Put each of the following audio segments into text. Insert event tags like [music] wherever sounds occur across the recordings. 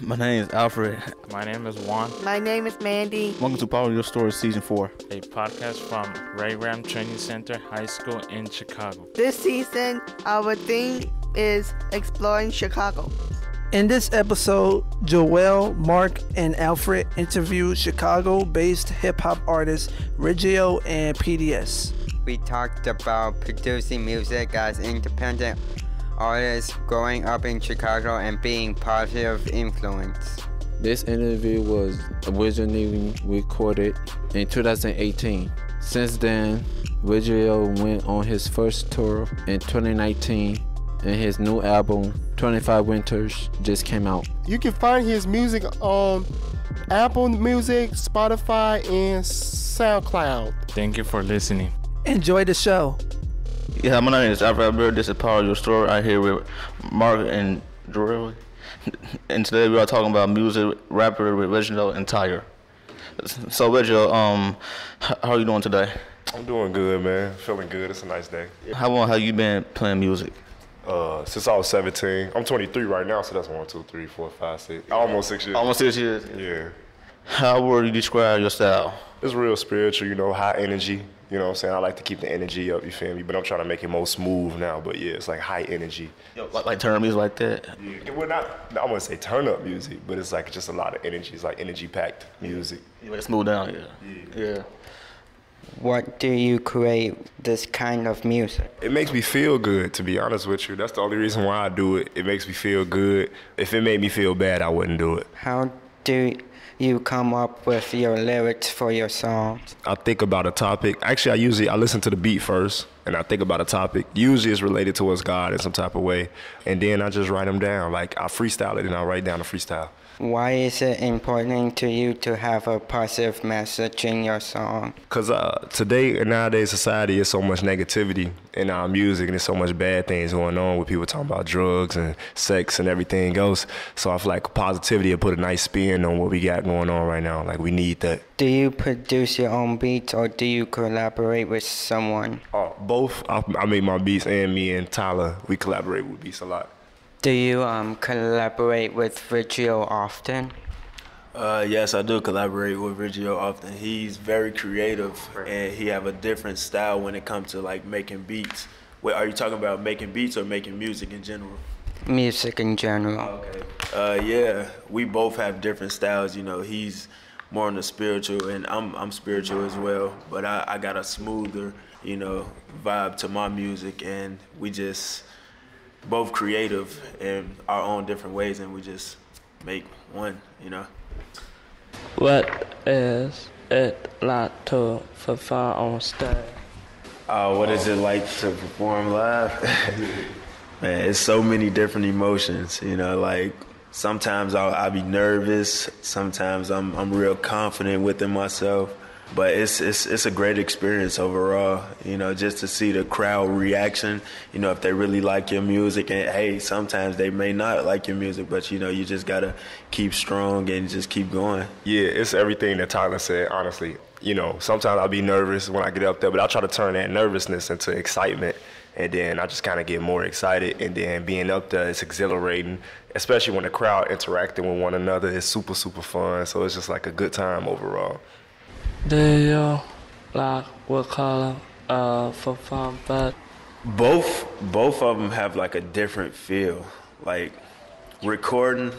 My name is Alfred. My name is Juan, My name is Mandy. Welcome to Power Your Story Season 4. a podcast from Ray Graham Training Center High School in Chicago. This season, our theme is exploring Chicago. In this episode, Joel, Mark, and Alfred interview Chicago based hip hop artists Ridgio and PDS. We talked about producing music as independent artists growing up in Chicago and being positive influence. This interview was originally recorded in 2018. Since then, Ridgio went on his first tour in 2019, and his new album, 25 Winters, just came out. You can find his music on Apple Music, Spotify, and SoundCloud. Thank you for listening. Enjoy the show. Yeah, my name is Alfred Alberto. This is Power Your Story. I'm here with Mark and Joel. [laughs] And today we are talking about music, rapper with Reginald and Tyler. So, Reginald, um, how are you doing today? I'm doing good, man. Feeling good. It's a nice day. How long have you been playing music? Uh, since I was 17, I'm 23 right now, so that's one, two, three, four, five, six, almost six years. Almost six years. Yeah, How would you describe your style? it's real spiritual, you know, high energy. You know what I'm saying? I like to keep the energy up. You feel me? But I'm trying to make it more smooth now. But yeah, it's like high energy. Like, like turn music like that? Yeah, well, not I wouldn't say turn up music, but it's like just a lot of energy. It's like energy packed music. You like smooth down, yeah. Yeah. What do you create this kind of music? It makes me feel good, to be honest with you. That's the only reason why I do it. It makes me feel good. If it made me feel bad, I wouldn't do it. How do you come up with your lyrics for your songs? I think about a topic. Actually, I usually I listen to the beat first, and I think about a topic. Usually, it's related towards God in some type of way, and then I just write them down. Like I freestyle it, and I write down a freestyle. Why is it important to you to have a positive message in your song? Cause uh, today in nowadays society, is so much negativity in our music, and there's so much bad things going on with people talking about drugs and sex and everything else. So I feel like positivity will put a nice spin on what we got going on right now. Like we need that. Do you produce your own beats or do you collaborate with someone? Uh, both, I, I make my beats, and me and Tyler, we collaborate with beats a lot. Do you um, collaborate with Virgil often? Uh, yes, I do collaborate with Ridgio often. He's very creative and he have a different style when it comes to like making beats. Wait, are you talking about making beats or making music in general? Music in general. Okay. Uh, yeah, we both have different styles. You know, he's more on the spiritual, and I'm I'm spiritual as well. But I, I got a smoother, you know, vibe to my music, and we just both creative in our own different ways, and we just make one. You know. What is it like to perform on stage? Uh, what is it like to perform live? [laughs] Man, it's so many different emotions. You know, like sometimes I'll, I'll be nervous. Sometimes I'm I'm real confident within myself. But it's it's it's a great experience overall. You know, just to see the crowd reaction. You know, if they really like your music, and hey, sometimes they may not like your music, but you know, you just gotta keep strong and just keep going. Yeah, it's everything that Tyler said, honestly. You know, sometimes I'll be nervous when I get up there, but I try to turn that nervousness into excitement. And then I just kind of get more excited. And then being up there, it's exhilarating, especially when the crowd interacting with one another. It's super, super fun. So it's just like a good time overall. Do you like what color uh, perform but Both both of them have like a different feel. Like recording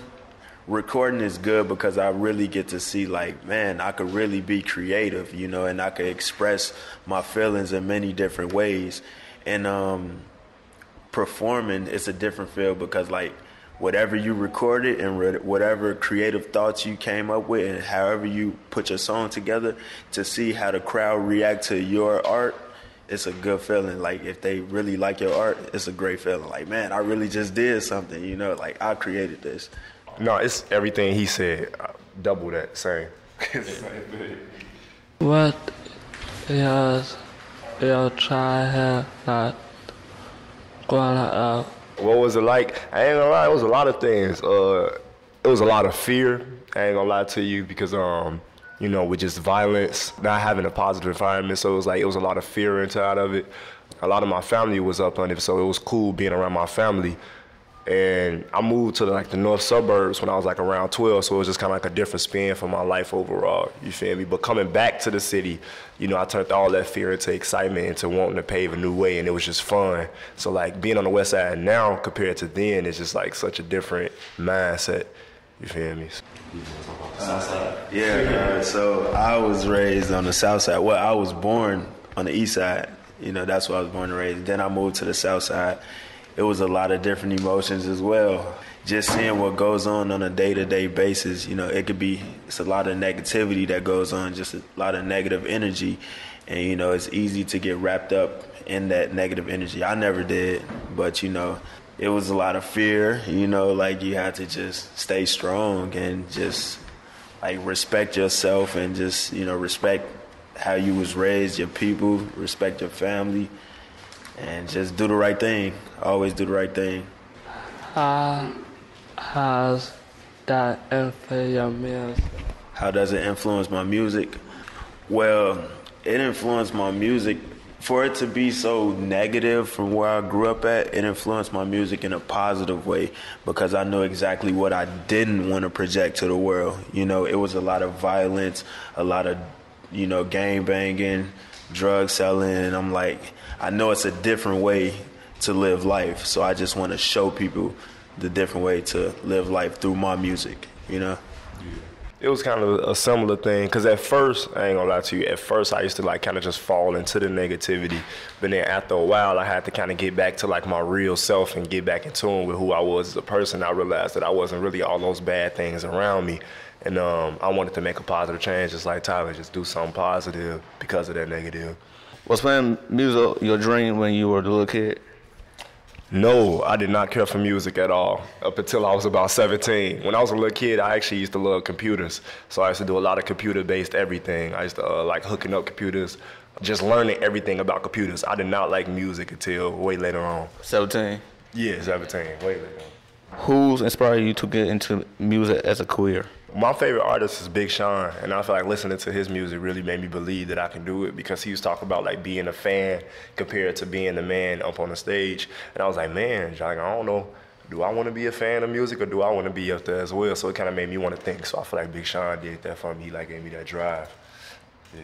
recording is good because I really get to see like, man, I could really be creative, you know, and I could express my feelings in many different ways. And um performing it's a different feel because like whatever you recorded and re- whatever creative thoughts you came up with and however you put your song together to see how the crowd react to your art it's a good feeling like if they really like your art it's a great feeling like man i really just did something you know like i created this No, it's everything he said. Uh, double that, same. what is your childhood like growing up? What was it like? I ain't gonna lie, it was a lot of things. Uh, it was a lot of fear. I ain't gonna lie to you because, um, you know, with just violence, not having a positive environment, so it was like it was a lot of fear inside of it. A lot of my family was up on it, so it was cool being around my family. And I moved to like the north suburbs when I was like around 12, so it was just kind of like a different spin for my life overall. You feel me? But coming back to the city, you know, I turned all that fear into excitement, into wanting to pave a new way, and it was just fun. So like being on the west side now compared to then is just like such a different mindset. You feel me? Yeah, uh, so I was raised on the south side. Well, I was born on the east side. You know, that's where I was born and raised. Then I moved to the south side. It was a lot of different emotions as well. Just seeing what goes on on a day-to-day basis, you know, it could be it's a lot of negativity that goes on, just a lot of negative energy, and you know, it's easy to get wrapped up in that negative energy. I never did, but you know, it was a lot of fear. You know, like you had to just stay strong and just like respect yourself and just you know respect how you was raised, your people, respect your family, and just do the right thing. Always do the right thing. How has that influenced your music? How does it influence my music? Well, it influenced my music. For it to be so negative from where I grew up at, it influenced my music in a positive way because I knew exactly what I didn't want to project to the world. You know, it was a lot of violence, a lot of, you know, gang banging, drug selling, and I'm like, I know it's a different way to live life. So I just want to show people the different way to live life through my music, you know? It was kind of a similar thing because at first, I ain't gonna lie to you, at first I used to like kind of just fall into the negativity. But then after a while, I had to kind of get back to like my real self and get back in tune with who I was as a person. I realized that I wasn't really all those bad things around me. And um, I wanted to make a positive change, just like Tyler, just do something positive because of that negative. Was playing music your dream when you were a little kid? No, I did not care for music at all up until I was about 17. When I was a little kid, I actually used to love computers. So I used to do a lot of computer based everything. I used to uh, like hooking up computers, just learning everything about computers. I did not like music until way later on. 17? Yeah, 17, way later on. Who's inspired you to get into music as a career? My favorite artist is Big Sean, and I feel like listening to his music really made me believe that I can do it because he was talking about like being a fan compared to being the man up on the stage. And I was like, man, I don't know, do I want to be a fan of music or do I want to be up there as well? So it kind of made me want to think. So I feel like Big Sean did that for me. He like gave me that drive. Yeah.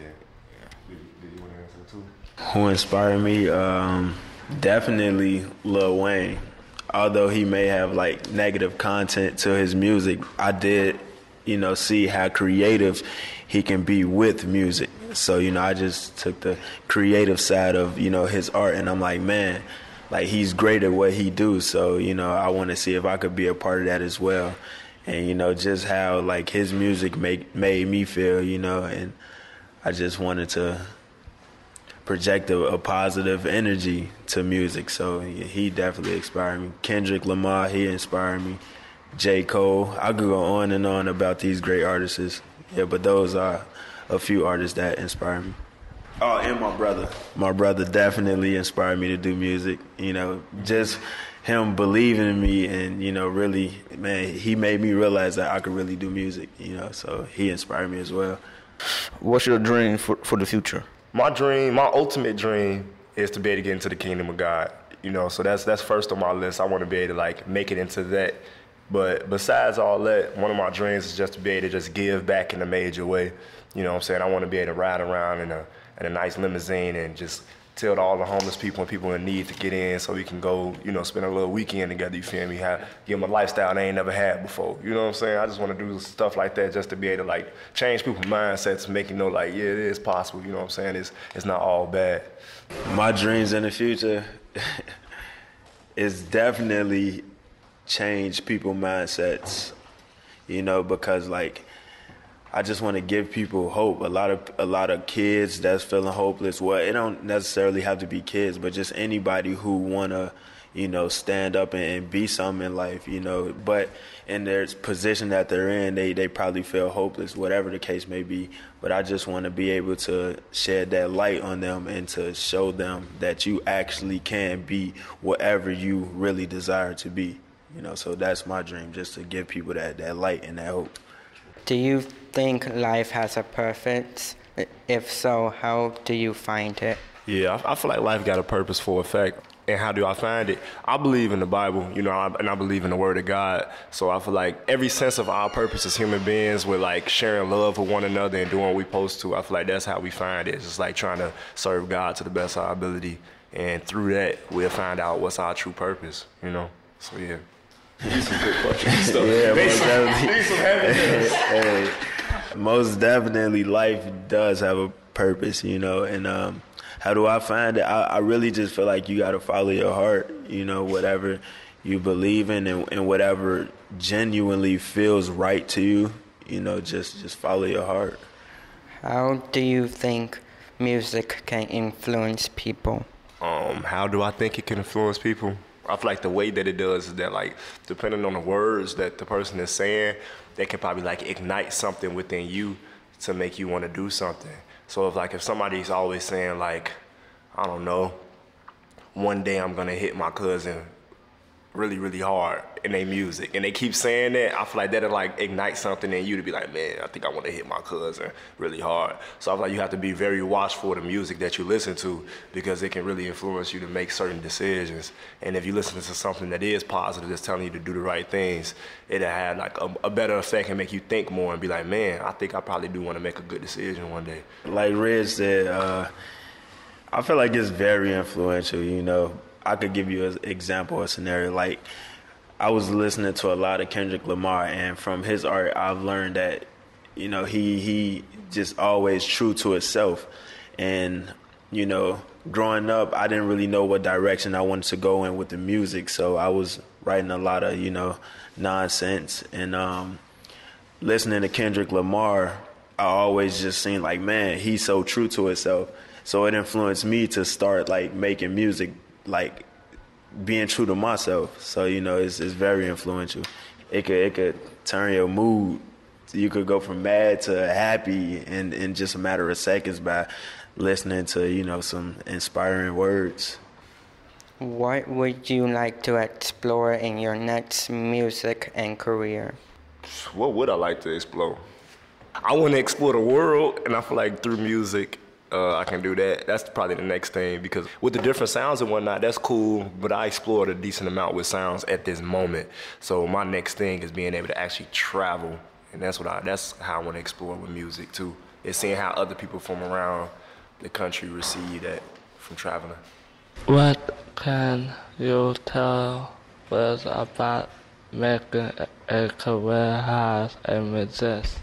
Did, did you want to answer too? Who inspired me? Um, definitely Lil Wayne. Although he may have like negative content to his music, I did, you know, see how creative he can be with music. So, you know, I just took the creative side of, you know, his art and I'm like, man, like he's great at what he do. So, you know, I want to see if I could be a part of that as well. And, you know, just how like his music make made me feel, you know, and I just wanted to project a, a, positive energy to music. So he definitely inspired me. Kendrick Lamar, he inspired me. J. Cole. I could go on and on about these great artists. Yeah, but those are a few artists that inspire me. Oh, and my brother. My brother definitely inspired me to do music. You know, just him believing in me and, you know, really, man, he made me realize that I could really do music, you know, so he inspired me as well. What's your dream for, for the future? my dream, my ultimate dream is to be able to get into the kingdom of God. You know, so that's that's first on my list. I want to be able to like make it into that. But besides all that, one of my dreams is just to be able to just give back in a major way. You know what I'm saying? I want to be able to ride around in a in a nice limousine and just tell all the homeless people and people in need to get in so we can go, you know, spend a little weekend together, you feel me? Have, give them a lifestyle they ain't never had before. You know what I'm saying? I just want to do stuff like that just to be able to like change people's mindsets, make you know like, yeah, it is possible, you know what I'm saying? It's, it's not all bad. My dreams in the future [laughs] is definitely change people's mindsets, you know, because like I just want to give people hope. A lot of a lot of kids that's feeling hopeless. Well, it don't necessarily have to be kids, but just anybody who wanna, you know, stand up and, and be something in life, you know. But in their position that they're in, they they probably feel hopeless, whatever the case may be. But I just want to be able to shed that light on them and to show them that you actually can be whatever you really desire to be. You know, so that's my dream, just to give people that that light and that hope. Do you think life has a purpose? If so, how do you find it? Yeah, I, I feel like life got a purposeful effect. and how do I find it? I believe in the Bible, you know, and I believe in the Word of God. So I feel like every sense of our purpose as human beings, with like sharing love with one another and doing what we're supposed to. I feel like that's how we find it. It's just like trying to serve God to the best of our ability, and through that, we'll find out what's our true purpose. You know. So yeah. These some good questions. So, Yeah, most some- definitely. [laughs] these some heavy [laughs] hitters. Hey, most definitely, life does have a purpose, you know. And um, how do I find it? I, I really just feel like you got to follow your heart, you know, whatever you believe in and, and whatever genuinely feels right to you, you know, just just follow your heart. How do you think music can influence people? um, how do I think it can influence people? I feel like the way that it does is that like depending on the words that the person is saying, they can probably like ignite something within you to make you want to do something. So if like if somebody's always saying like, I don't know, one day I'm gonna hit my cousin really, really hard in their music. And they keep saying that, I feel like that'll like ignite something in you to be like, man, I think I want to hit my cousin really hard. So I feel like you have to be very watchful of the music that you listen to because it can really influence you to make certain decisions. And if you listen to something that is positive, that's telling you to do the right things, it'll have like a, a better effect and make you think more and be like, man, I think I probably do want to make a good decision one day. Like Red said, uh, I feel like it's very influential. You know, I could give you an example, a scenario. Like, I was listening to a lot of Kendrick Lamar, and from his art, I've learned that, you know, he he just always true to himself, and you know, growing up, I didn't really know what direction I wanted to go in with the music, so I was writing a lot of you know nonsense and um, listening to Kendrick Lamar, I always just seen like, man, he's so true to himself. So it influenced me to start like making music, like being true to myself. So you know, it's it's very influential. It could it could turn your mood. You could go from mad to happy in in just a matter of seconds by listening to you know some inspiring words. What would you like to explore in your next music and career? what would I like to explore? I want to explore the world, and I feel like through music, uh, I can do that. That's probably the next thing because with the different sounds and whatnot, that's cool. But I explored a decent amount with sounds at this moment. So my next thing is being able to actually travel, and that's what I. That's how I want to explore with music too. Is seeing how other people from around the country receive that from traveling. What can you tell us about making a career as a musician?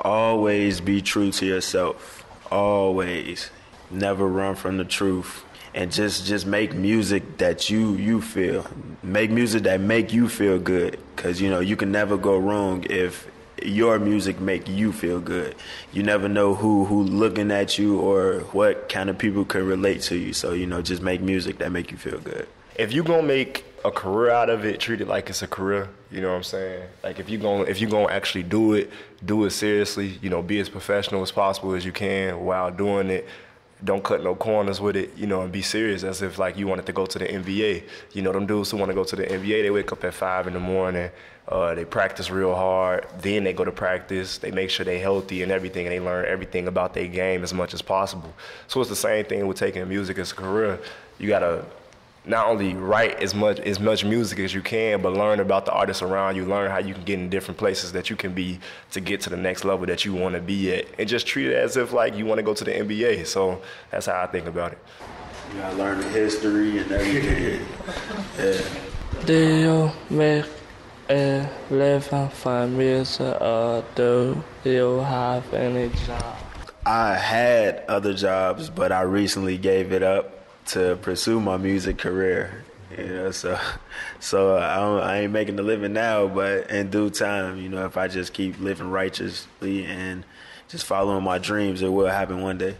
Always be true to yourself. Always. Never run from the truth. And just just make music that you you feel. Make music that make you feel good cuz you know you can never go wrong if your music make you feel good. You never know who who looking at you or what kind of people can relate to you. So you know just make music that make you feel good. if you gonna make a career out of it, treat it like it's a career. You know what I'm saying? Like if you gonna if you gonna actually do it, do it seriously. You know, be as professional as possible as you can while doing it. Don't cut no corners with it. You know, and be serious as if like you wanted to go to the NBA. You know, them dudes who want to go to the NBA, they wake up at five in the morning. Uh, they practice real hard. Then they go to practice. They make sure they're healthy and everything, and they learn everything about their game as much as possible. So it's the same thing with taking music as a career. You gotta not only write as much as much music as you can, but learn about the artists around you, learn how you can get in different places that you can be to get to the next level that you want to be at, and just treat it as if like you want to go to the NBA. So that's how I think about it. You gotta learn the history and everything. [laughs] yeah. Do you make a living from music or do you have any job? I had other jobs, but I recently gave it up to pursue my music career. You know, so so I, I ain't making a living now, but in due time, you know, if I just keep living righteously and just following my dreams, it will happen one day.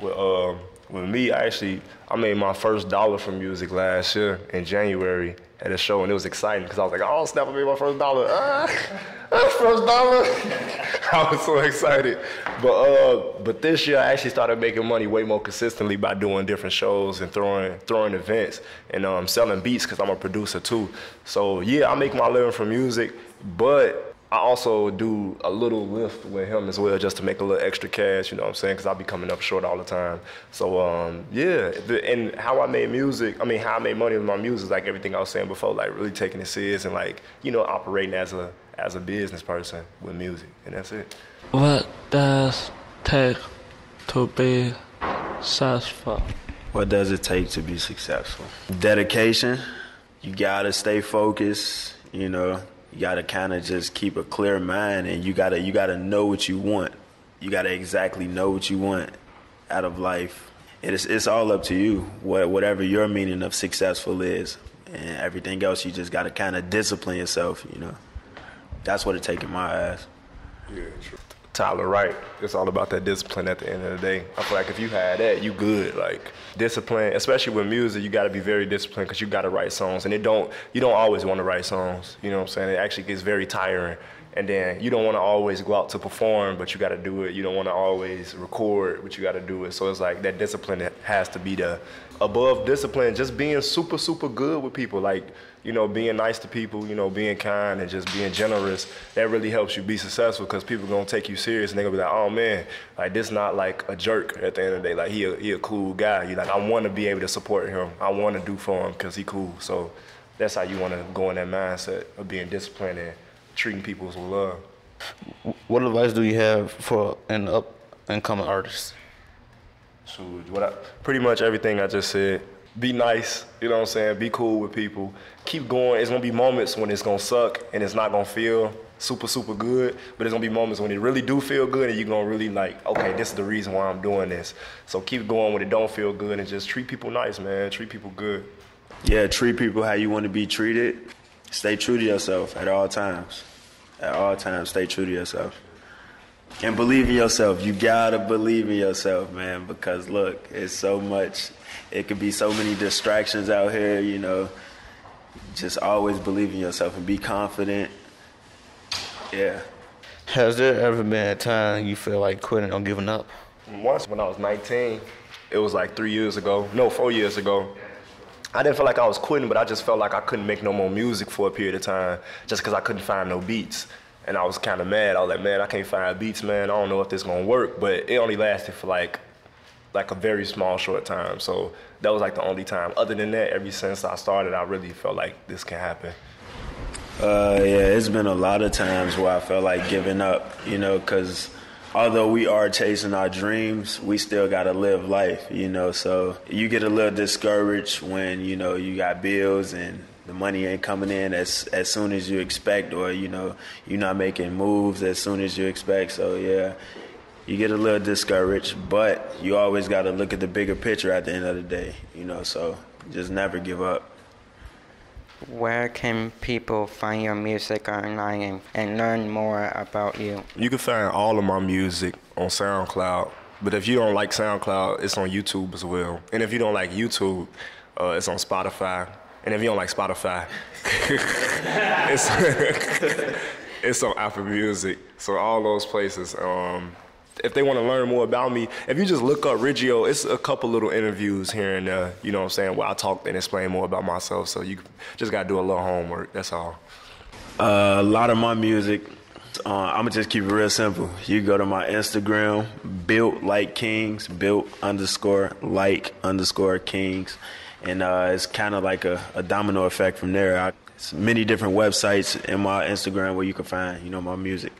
Well, um, with me, I actually I made my first dollar from music last year in January at a show, and it was exciting because I was like, "Oh snap! I made my first dollar! Ah, [laughs] first dollar!" [laughs] I was so excited. But uh, but this year I actually started making money way more consistently by doing different shows and throwing throwing events and um, selling beats because I'm a producer too. So yeah, I make my living from music, but I also do a little lift with him as well, just to make a little extra cash. You know what I'm saying? Because I'll be coming up short all the time. So um, yeah, the, and how I made music. I mean, how I made money with my music is like everything I was saying before, like really taking it serious and like you know operating as a as a business person with music, and that's it. What does take to be successful? What does it take to be successful? Dedication. You gotta stay focused. You know, you gotta kind of just keep a clear mind, and you gotta you gotta know what you want. You gotta exactly know what you want out of life. It's it's all up to you. What whatever your meaning of successful is, and everything else, you just gotta kind of discipline yourself. You know, that's what it take in my eyes. Yeah, true. Tyler Wright. It's all about that discipline at the end of the day. I feel like if you had that, you good. Like discipline, especially with music, you got to be very disciplined because you got to write songs, and it don't. You don't always want to write songs. You know what I'm saying? It actually gets very tiring. And then you don't want to always go out to perform, but you got to do it. You don't want to always record, but you got to do it. So it's like that discipline has to be the above discipline. Just being super, super good with people. Like you know, being nice to people, you know, being kind and just being generous, that really helps you be successful because people are gonna take you serious and they're gonna be like, oh man, like this not like a jerk at the end of the day. Like he a, he a cool guy. You like, I want to be able to support him. I want to do for him because he cool. So that's how you want to go in that mindset of being disciplined and treating people with love. What advice do you have for an up and coming artist? So what I, pretty much everything I just said be nice, you know what I'm saying? Be cool with people. Keep going. It's gonna be moments when it's gonna suck and it's not gonna feel super, super good, but it's gonna be moments when it really do feel good and you're gonna really like, okay, this is the reason why I'm doing this. So keep going when it don't feel good and just treat people nice, man. Treat people good. Yeah, treat people how you want to be treated. Stay true to yourself at all times. At all times, stay true to yourself. And believe in yourself. You gotta believe in yourself, man, because look, it's so much it could be so many distractions out here, you know. Just always believe in yourself and be confident. Yeah. Has there ever been a time you feel like quitting or giving up? Once when I was 19, it was like three years ago, no, four years ago. I didn't feel like I was quitting, but I just felt like I couldn't make no more music for a period of time just because I couldn't find no beats. And I was kind of mad. I was like, man, I can't find beats, man. I don't know if this gonna work. But it only lasted for like like a very small short time. So that was like the only time. Other than that, ever since I started, I really felt like this can happen. Uh, yeah, it's been a lot of times where I felt like giving up, you know, because although we are chasing our dreams, we still got to live life, you know. So you get a little discouraged when, you know, you got bills and the money ain't coming in as as soon as you expect or you know you're not making moves as soon as you expect so yeah you get a little discouraged, but you always got to look at the bigger picture at the end of the day, you know, so just never give up. Where can people find your music online and learn more about you? You can find all of my music on SoundCloud, but if you don't like SoundCloud, it's on YouTube as well. And if you don't like YouTube, uh, it's on Spotify. And if you don't like Spotify, [laughs] it's, [laughs] it's on Apple Music. So all those places. Um, if they want to learn more about me, if you just look up Ridgio, it's a couple little interviews here and there, you know what I'm saying, where I talk and explain more about myself. So you just got to do a little homework. That's all. Uh, a lot of my music, uh, I'm going to just keep it real simple. You go to my Instagram, built like kings, built underscore like underscore kings. And uh, it's kind of like a, a, domino effect from there. I, many different websites in my Instagram where you can find, you know, my music.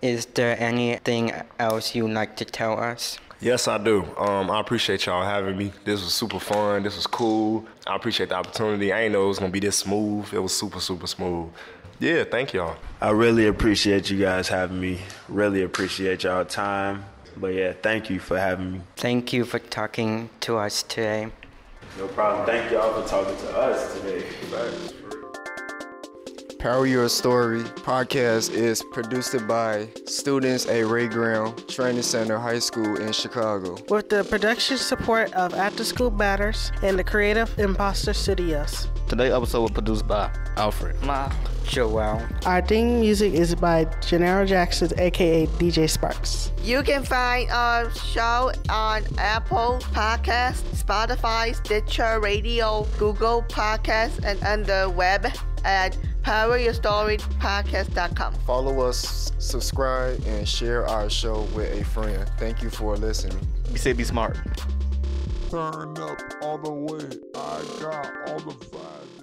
Is there anything else you'd like to tell us? Yes, I do. Um, I appreciate y'all having me. This was super fun. This was cool. I appreciate the opportunity. I ain't know it was gonna be this smooth. It was super, super smooth. Yeah, thank y'all. I really appreciate you guys having me. Really appreciate y'all time. But yeah, thank you for having me. Thank you for talking to us today. No problem. Thank y'all for talking to us today. Power Your Story podcast is produced by students at Ray Graham Training Center High School in Chicago. With the production support of After School Matters and the creative imposter studios. Today's episode was produced by Alfred. Ma. Joel. Our theme music is by Gennaro Jackson, aka DJ Sparkz. You can find our show on Apple Podcasts, Spotify, Stitcher Radio, Google Podcasts, and on the web at PowerYourStoryPodcast.com. Follow us, subscribe, and share our show with a friend. Thank you for listening. Be safe, be smart. Turn up all the way. I got all the vibes.